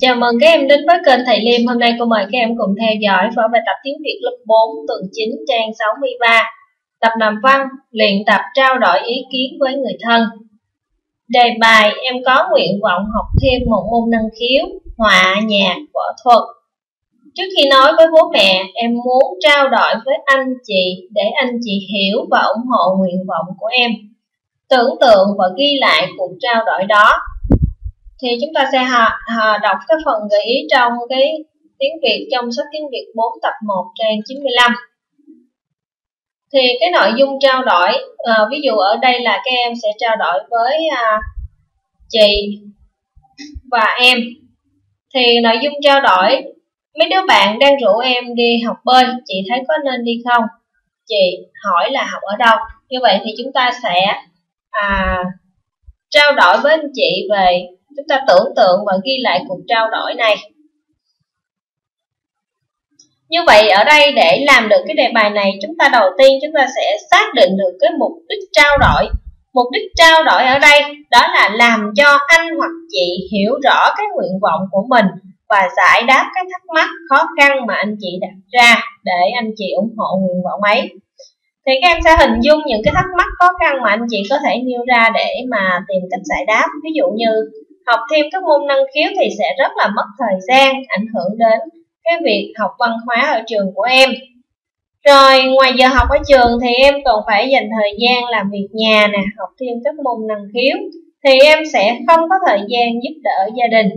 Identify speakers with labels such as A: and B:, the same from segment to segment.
A: Chào mừng các em đến với kênh Thầy Liêm. Hôm nay cô mời các em cùng theo dõi vở bài tập tiếng Việt lớp 4 tuần 9 trang 63. Tập làm văn, luyện tập trao đổi ý kiến với người thân. Đề bài em có nguyện vọng học thêm một môn năng khiếu, họa, nhạc, võ thuật. Trước khi nói với bố mẹ, em muốn trao đổi với anh chị để anh chị hiểu và ủng hộ nguyện vọng của em. Tưởng tượng và ghi lại cuộc trao đổi đó thì chúng ta sẽ hà, hà đọc cái phần gợi ý trong cái tiếng Việt trong sách tiếng Việt 4 tập 1 trang 95 thì cái nội dung trao đổi à, ví dụ ở đây là các em sẽ trao đổi với à, chị và em. Thì nội dung trao đổi mấy đứa bạn đang rủ em đi học bơi chị thấy có nên đi không? Chị hỏi là học ở đâu. Như vậy thì chúng ta sẽ à, trao đổi với anh chị về Chúng ta tưởng tượng và ghi lại cuộc trao đổi này. Như vậy ở đây để làm được cái đề bài này, chúng ta đầu tiên chúng ta sẽ xác định được cái mục đích trao đổi. Mục đích trao đổi ở đây đó là làm cho anh hoặc chị hiểu rõ cái nguyện vọng của mình và giải đáp cái thắc mắc khó khăn mà anh chị đặt ra để anh chị ủng hộ nguyện vọng ấy. Thì các em sẽ hình dung những cái thắc mắc khó khăn mà anh chị có thể nêu ra để mà tìm cách giải đáp. Ví dụ như học thêm các môn năng khiếu thì sẽ rất là mất thời gian, ảnh hưởng đến cái việc học văn hóa ở trường của em. Rồi ngoài giờ học ở trường thì em còn phải dành thời gian làm việc nhà nè, học thêm các môn năng khiếu thì em sẽ không có thời gian giúp đỡ gia đình.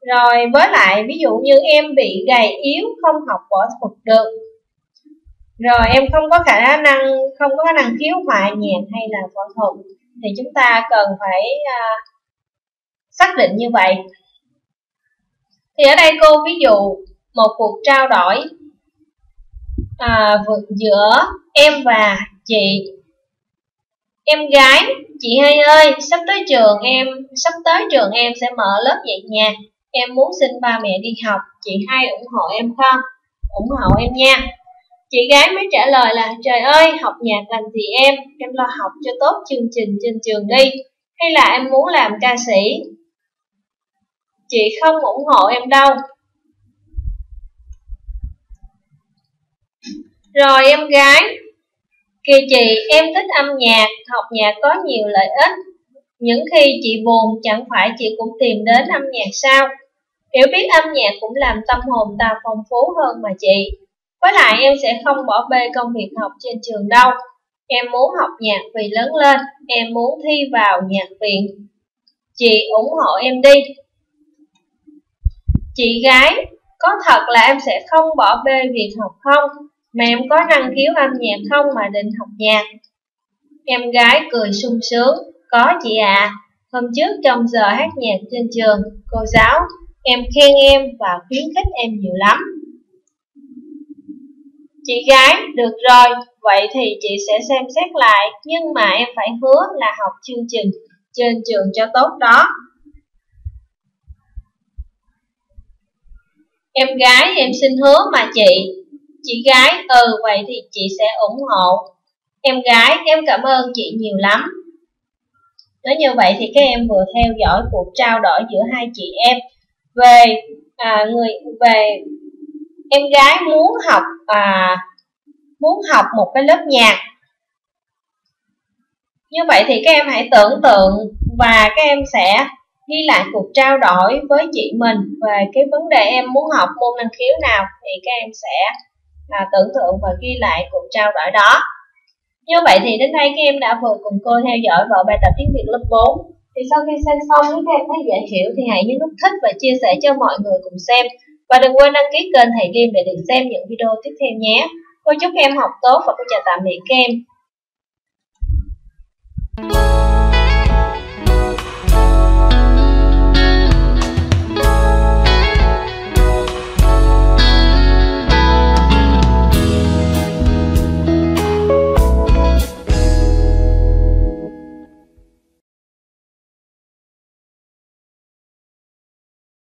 A: Rồi với lại ví dụ như em bị gầy yếu không học võ thuật được. Rồi em không có khả năng không có năng khiếu họa nhạc hay là võ thuật thì chúng ta cần phải uh, xác định như vậy. Thì ở đây cô ví dụ một cuộc trao đổi à, giữa em và chị. Em gái chị hai ơi sắp tới trường em sắp tới trường em sẽ mở lớp dạy nhạc. Em muốn xin ba mẹ đi học chị hai ủng hộ em không? Ủng hộ em nha. Chị gái mới trả lời là trời ơi học nhạc làm gì em? Em lo học cho tốt chương trình trên trường đi. Hay là em muốn làm ca sĩ? Chị không ủng hộ em đâu. Rồi em gái Kỳ chị, em thích âm nhạc, học nhạc có nhiều lợi ích. Những khi chị buồn chẳng phải chị cũng tìm đến âm nhạc sao? Hiểu biết âm nhạc cũng làm tâm hồn ta phong phú hơn mà chị. Với lại em sẽ không bỏ bê công việc học trên trường đâu. Em muốn học nhạc vì lớn lên Em muốn thi vào nhạc viện. Chị ủng hộ em đi. Chị gái, có thật là em sẽ không bỏ bê việc học không? Mà em có năng khiếu âm nhạc không mà định học nhạc? Em gái cười sung sướng, có chị ạ. À. Hôm trước trong giờ hát nhạc trên trường, cô giáo, em khen em và khuyến khích em nhiều lắm. Chị gái, được rồi, vậy thì chị sẽ xem xét lại, nhưng mà em phải hứa là học chương trình trên trường cho tốt đó. Em gái em xin hứa mà chị. Chị gái, ừ vậy thì chị sẽ ủng hộ. Em gái, em cảm ơn chị nhiều lắm. Nói như vậy thì các em vừa theo dõi cuộc trao đổi giữa hai chị em. Về à, người về em gái muốn học à, muốn học một cái lớp nhạc. Như vậy thì các em hãy tưởng tượng và các em sẽ ghi lại cuộc trao đổi với chị mình về cái vấn đề em muốn học môn năng khiếu nào thì các em sẽ à, tưởng tượng và ghi lại cuộc trao đổi đó. Như vậy thì đến đây các em đã vừa cùng cô theo dõi vào bài tập tiếng Việt lớp 4. Thì sau khi xem xong nếu các em thấy dễ hiểu thì hãy nhấn nút thích và chia sẻ cho mọi người cùng xem. Và đừng quên đăng ký kênh Thầy Liêm để được xem những video tiếp theo nhé. Cô chúc các em học tốt và cô chào tạm biệt các em.